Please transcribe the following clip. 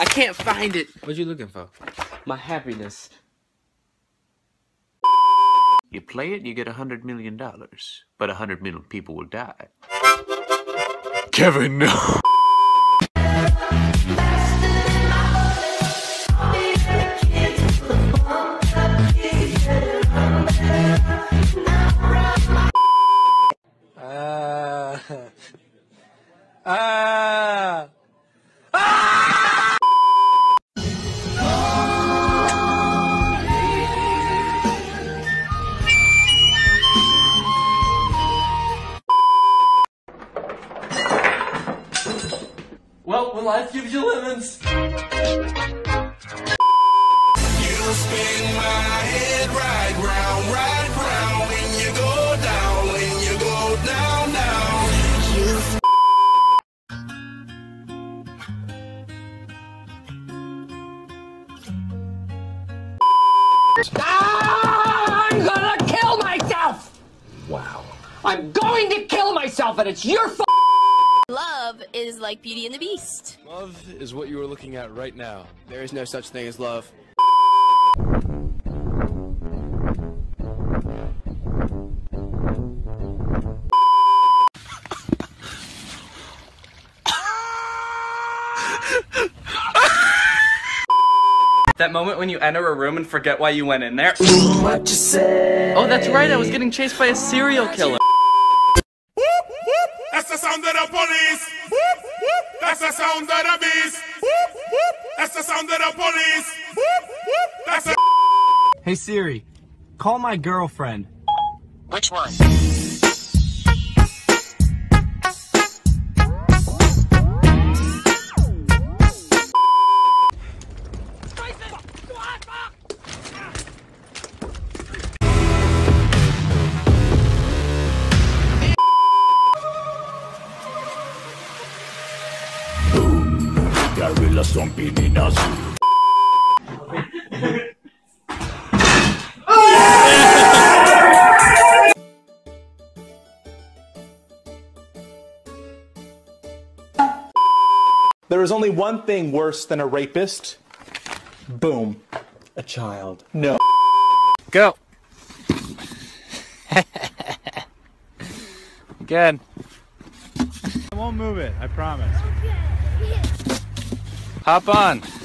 I can't find it. What're you looking for? My happiness. You play it, you get a hundred million dollars, but a hundred million people will die. Kevin, no. Ah. Ah. Well, when life gives you lemons. You spin my head right round, right round. When you go down, when you go down, down. You I'm gonna kill myself! Wow. I'm going to kill myself, and it's your fault! Love is like Beauty and the Beast. Love is what you are looking at right now. There is no such thing as love. That moment when you enter a room and forget why you went in there. What you say? Oh, that's right. I was getting chased by a serial killer. The sound of the beast. That's the sound of the police. That's the Hey Siri, call my girlfriend. Which one? Gorilla stomping in a zoo. There is only one thing worse than a rapist. Boom. A child. No. Go. Again. I won't move it, I promise. Hop on.